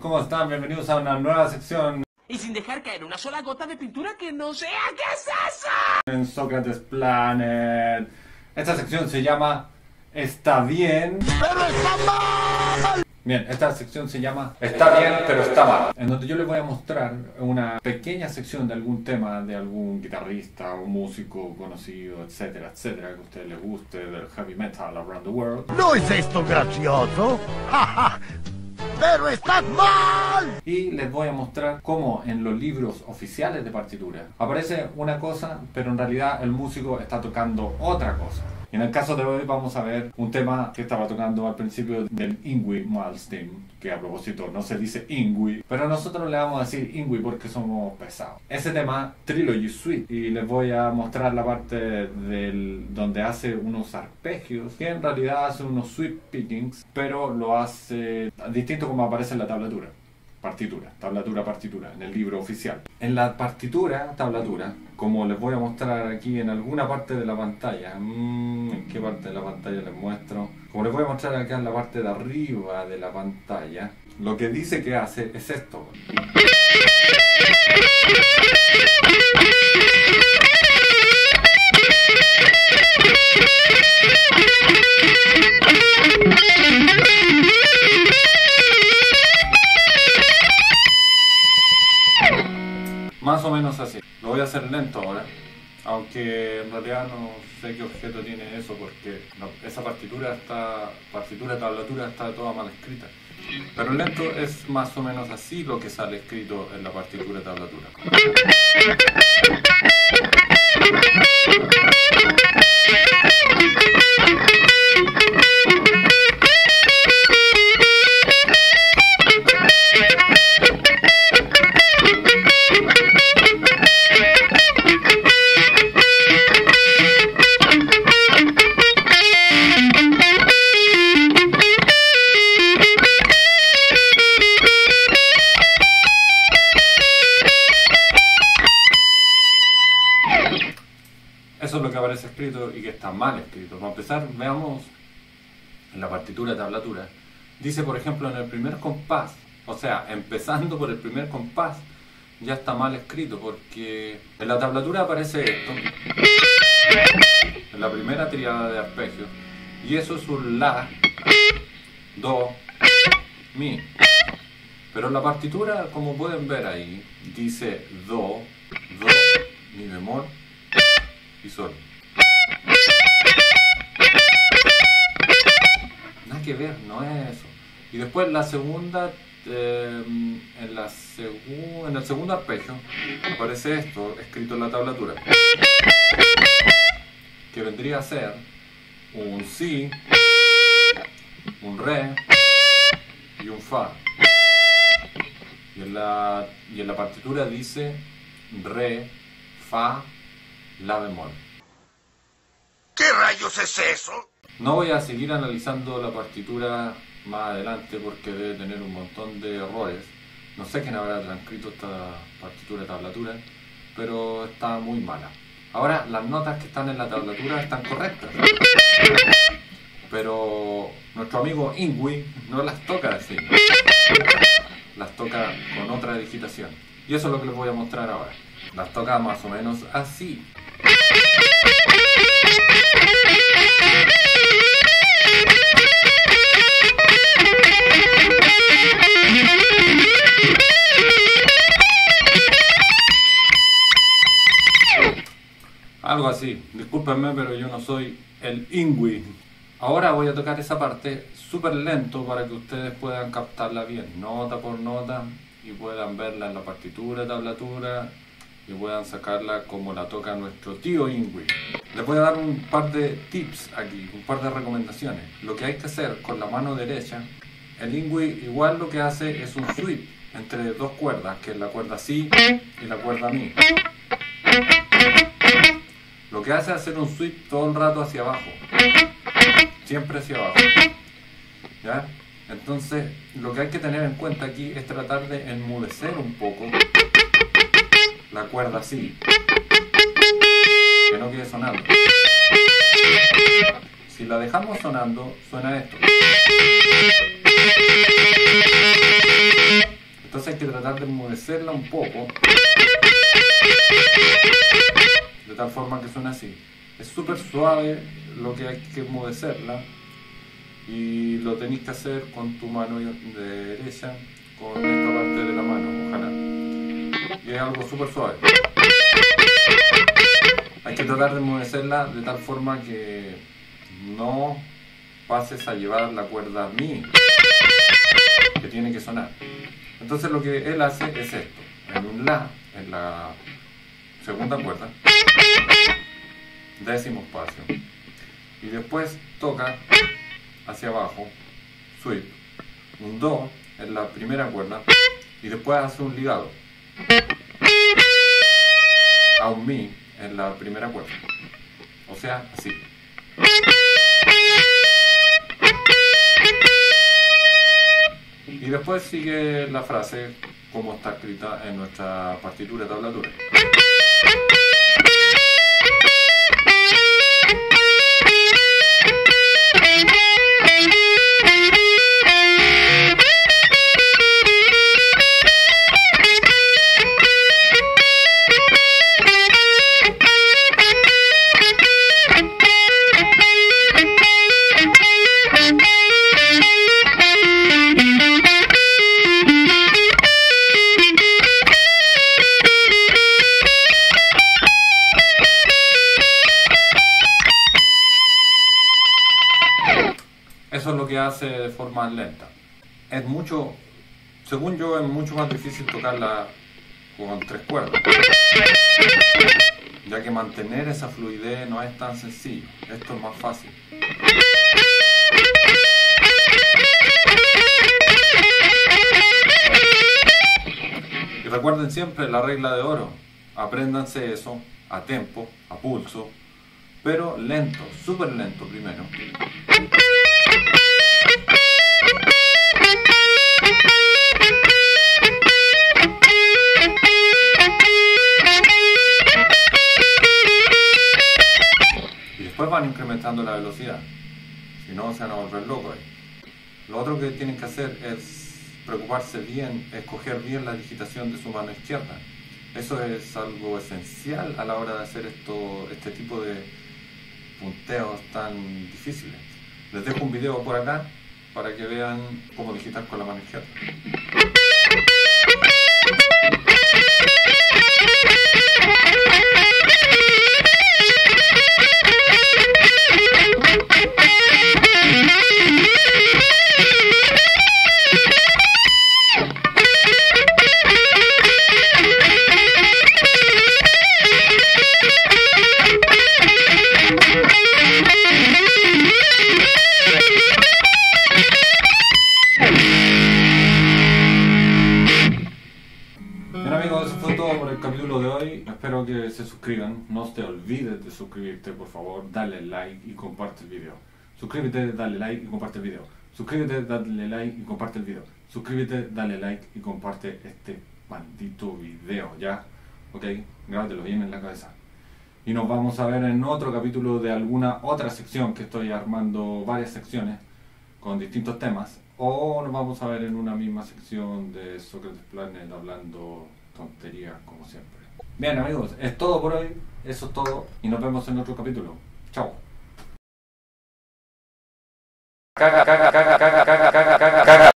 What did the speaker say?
¿cómo están? Bienvenidos a una nueva sección Y sin dejar caer una sola gota de pintura que no sea ¿Qué es eso? en Socrates Planet. Esta sección se llama Está bien. ¡Pero está mal! Bien, esta sección se llama Está bien, pero está mal. En donde yo les voy a mostrar una pequeña sección de algún tema de algún guitarrista o músico conocido, etcétera, etcétera, que a ustedes les guste del heavy metal around the world. ¿No es esto gracioso? ¡Pero estás mal! Y les voy a mostrar cómo en los libros oficiales de partitura aparece una cosa, pero en realidad el músico está tocando otra cosa. En el caso de hoy vamos a ver un tema que estaba tocando al principio del Ingui Malmsteen, que a propósito no se dice Ingui, pero nosotros le vamos a decir Ingui porque somos pesados. Ese tema, Trilogy Suite, y les voy a mostrar la parte del, donde hace unos arpegios, que en realidad hace unos sweep pickings, pero lo hace distinto como aparece en la tablatura partitura, tablatura, partitura, en el libro oficial. En la partitura, tablatura, como les voy a mostrar aquí en alguna parte de la pantalla, mm, ¿en qué parte de la pantalla les muestro? Como les voy a mostrar acá en la parte de arriba de la pantalla, lo que dice que hace es esto. Más o menos así. Lo voy a hacer lento ahora. Aunque en realidad no sé qué objeto tiene eso porque esa partitura está, partitura, tablatura está toda mal escrita. Pero lento es más o menos así lo que sale escrito en la partitura tablatura. Eso es lo que aparece escrito y que está mal escrito. Para empezar, veamos en la partitura tablatura. Dice, por ejemplo, en el primer compás, o sea, empezando por el primer compás, ya está mal escrito porque en la tablatura aparece esto, en la primera triada de arpegios, y eso es un La, Do, Mi. Pero en la partitura, como pueden ver ahí, dice Do, Do, Mi bemol y Sol. Nada que ver, no es eso. Y después la segunda, eh, en, la segu- en el segundo arpegio, aparece esto escrito en la tablatura. Que vendría a ser un Si, un Re y un Fa. Y en la, y en la partitura dice Re, Fa, La bemol. ¿Qué rayos es eso? No voy a seguir analizando la partitura más adelante porque debe tener un montón de errores. No sé quién habrá transcrito esta partitura de tablatura, pero está muy mala. Ahora, las notas que están en la tablatura están correctas. Pero nuestro amigo Ingui no las toca así. Las toca con otra digitación. Y eso es lo que les voy a mostrar ahora. Las toca más o menos así. Algo así. Discúlpenme, pero yo no soy el Ingui. Ahora voy a tocar esa parte súper lento para que ustedes puedan captarla bien, nota por nota, y puedan verla en la partitura, tablatura, y puedan sacarla como la toca nuestro tío Ingui. Les voy a dar un par de tips aquí, un par de recomendaciones. Lo que hay que hacer con la mano derecha, el Ingui igual lo que hace es un sweep entre dos cuerdas, que es la cuerda Si y la cuerda Mi. Lo que hace es hacer un sweep todo el rato hacia abajo. Siempre hacia abajo. ¿Ya? Entonces, lo que hay que tener en cuenta aquí es tratar de enmudecer un poco la cuerda así. Que no quede sonando. Si la dejamos sonando, suena esto. tratar de enmudecerla un poco, de tal forma que suene así. Es súper suave lo que hay que enmudecerla y lo tenéis que hacer con tu mano derecha, con esta parte de la mano, ojalá. Y es algo súper suave. Hay que tratar de enmudecerla de tal forma que no pases a llevar la cuerda mi, que tiene que sonar. Entonces lo que él hace es esto, en un la, en la segunda cuerda, décimo espacio, y después toca hacia abajo, sweep, un do en la primera cuerda, y después hace un ligado un mi en la primera cuerda, o sea, así. Y después sigue la frase como está escrita en nuestra partitura tablatura. Eso es lo que hace de forma lenta. Es mucho, según yo, es mucho más difícil tocarla con tres cuerdas. Ya que mantener esa fluidez no es tan sencillo. Esto es más fácil. Y recuerden siempre la regla de oro. Apréndanse eso a tempo, a pulso, pero lento, súper lento primero. Y después van incrementando la velocidad. Si no, se van a volver locos ahí. Lo otro que tienen que hacer es preocuparse bien, escoger bien la digitación de su mano izquierda. Eso es algo esencial a la hora de hacer esto, este tipo de punteos tan difíciles. Les dejo un video por acá para que vean cómo digitar con la mano. No te olvides de suscribirte, por favor. Dale like y comparte el video. Suscríbete, dale like y comparte el video. Suscríbete, dale like y comparte el video. Suscríbete, dale like y comparte este maldito video, ¿ya? Ok, grábatelo bien en la cabeza. Y nos vamos a ver en otro capítulo de alguna otra sección que estoy armando varias secciones con distintos temas. O nos vamos a ver en una misma sección de Socrates Planet hablando tonterías como siempre. Bien amigos, es todo por hoy. Eso es todo. Y nos vemos en otro capítulo. Chao.